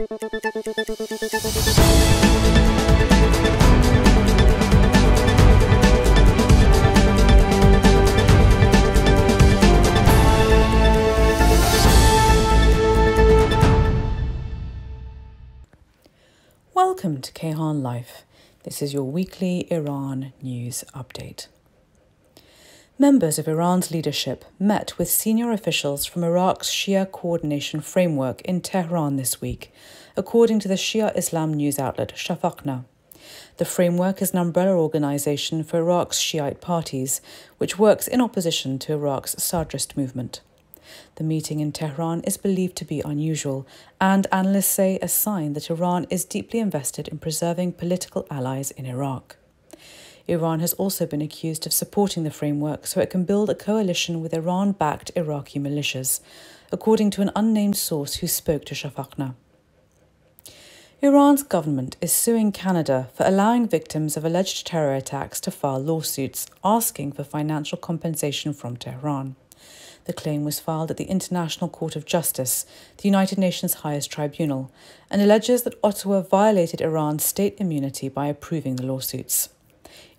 Welcome to Kayhan Life. This is your weekly Iran news update. Members of Iran's leadership met with senior officials from Iraq's Shia Coordination Framework in Tehran this week, according to the Shia Islam news outlet Shafaqna. The framework is an umbrella organization for Iraq's Shiite parties, which works in opposition to Iraq's Sadrist movement. The meeting in Tehran is believed to be unusual, and analysts say a sign that Iran is deeply invested in preserving political allies in Iraq. Iran has also been accused of supporting the framework so it can build a coalition with Iran backed Iraqi militias, according to an unnamed source who spoke to Shafaqna. Iran's government is suing Canada for allowing victims of alleged terror attacks to file lawsuits asking for financial compensation from Tehran. The claim was filed at the International Court of Justice, the United Nations highest tribunal, and alleges that Ottawa violated Iran's state immunity by approving the lawsuits.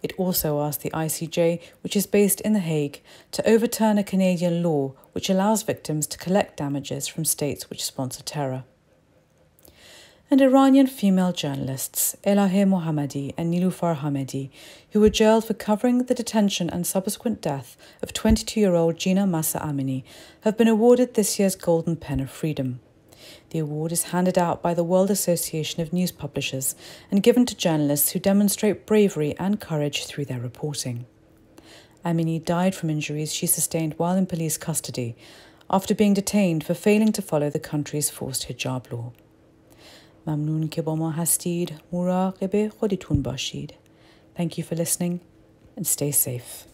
It also asked the ICJ, which is based in The Hague, to overturn a Canadian law which allows victims to collect damages from states which sponsor terror and Iranian female journalists Elaheh Mohammadi and Niloufar Hamedi, who were jailed for covering the detention and subsequent death of 22 year old Gina Mahsa Amini, have been awarded this year's Golden Pen of Freedom. The award is handed out by the World Association of News Publishers and given to journalists who demonstrate bravery and courage through their reporting. Amini died from injuries she sustained while in police custody after being detained for failing to follow the country's forced hijab law. ممنون که با ما هستید مراقب خودتون باشید Thank you for listening and stay safe.